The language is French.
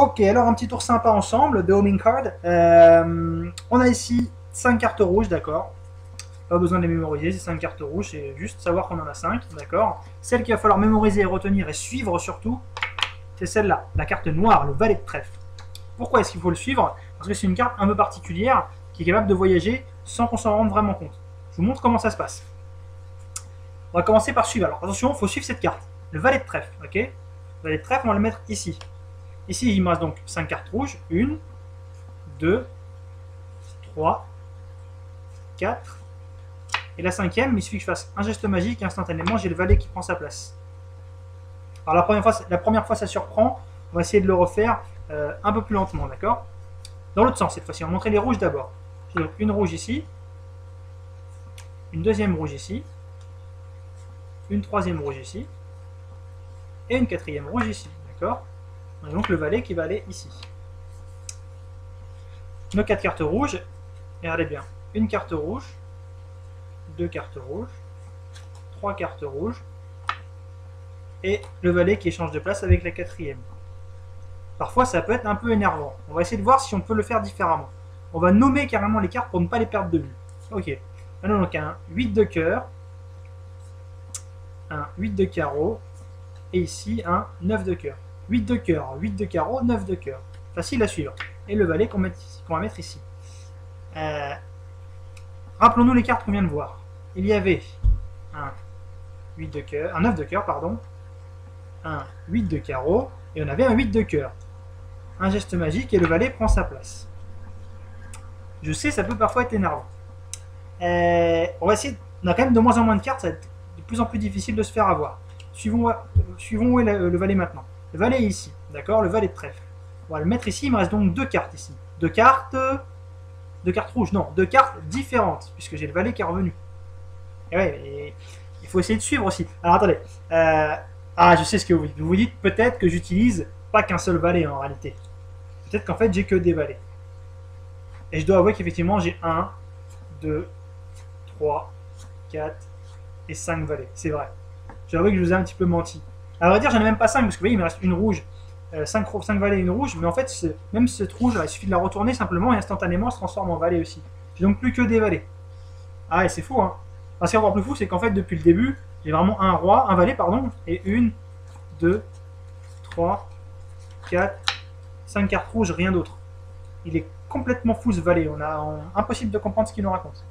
Ok, alors un petit tour sympa ensemble de homing card. Euh, on a ici 5 cartes rouges, d'accord. Pas besoin de les mémoriser, c'est 5 cartes rouges, c'est juste savoir qu'on en a 5, d'accord. Celle qu'il va falloir mémoriser et retenir et suivre surtout, c'est celle-là, la carte noire, le valet de trèfle. Pourquoi est-ce qu'il faut le suivre? Parce que c'est une carte un peu particulière qui est capable de voyager sans qu'on s'en rende vraiment compte. Je vous montre comment ça se passe. On va commencer par suivre. Alors attention, il faut suivre cette carte. Le valet de trèfle, ok? Le valet de trèfle, on va le mettre ici. Ici, il me reste donc 5 cartes rouges. 1, 2, 3, 4. Et la cinquième, il suffit que je fasse un geste magique et instantanément, j'ai le valet qui prend sa place. Alors la première fois, la première fois ça surprend. On va essayer de le refaire euh, un peu plus lentement, d'accord? Dans l'autre sens, cette fois-ci. On va montrer les rouges d'abord. J'ai donc une rouge ici. Une deuxième rouge ici. Une troisième rouge ici. Et une quatrième rouge ici, d'accord? Donc le valet qui va aller ici. Nos quatre cartes rouges. Et regardez bien. Une carte rouge. Deux cartes rouges. Trois cartes rouges. Et le valet qui échange de place avec la quatrième. Parfois, ça peut être un peu énervant. On va essayer de voir si on peut le faire différemment. On va nommer carrément les cartes pour ne pas les perdre de vue. Ok. Alors, donc un 8 de cœur. Un 8 de carreau. Et ici, un 9 de cœur. 8 de cœur, 8 de carreau, 9 de cœur. Facile à suivre. Et le valet qu'on va mettre ici. Euh, rappelons-nous les cartes qu'on vient de voir. Il y avait un 8 de cœur, un 9 de cœur, pardon, un 8 de carreau, et on avait un 8 de cœur. Un geste magique et le valet prend sa place. Je sais, ça peut parfois être énervant. Euh, on va essayer, on a quand même de moins en moins de cartes, ça va être de plus en plus difficile de se faire avoir. Suivons, suivons où est le valet maintenant. Le valet est ici, d'accord? Le valet de trèfle. On va le mettre ici, il me reste donc deux cartes ici. Deux cartes... Deux cartes rouges, non, deux cartes différentes, puisque j'ai le valet qui est revenu. Et ouais, il faut essayer de suivre aussi. Alors attendez, euh, ah je sais ce que vous dites. Vous vous dites peut-être que j'utilise pas qu'un seul valet en réalité. Peut-être qu'en fait j'ai que des valets. Et je dois avouer qu'effectivement j'ai 1, 2, 3, 4 et 5 valets. C'est vrai. J'avoue que je vous ai un petit peu menti. À vrai dire, j'en ai même pas 5, parce que vous voyez, il me reste une rouge, 5, euh, 5 valets et une rouge, mais en fait, même cette rouge, il suffit de la retourner simplement et instantanément, elle se transforme en valet aussi. J'ai donc plus que des valets. Ah, et c'est fou, hein. Parce encore plus fou, c'est qu'en fait, depuis le début, j'ai vraiment un roi, un valet, pardon, et une, deux, trois, quatre, cinq cartes rouges, rien d'autre. Il est complètement fou ce valet, on a impossible de comprendre ce qu'il nous raconte.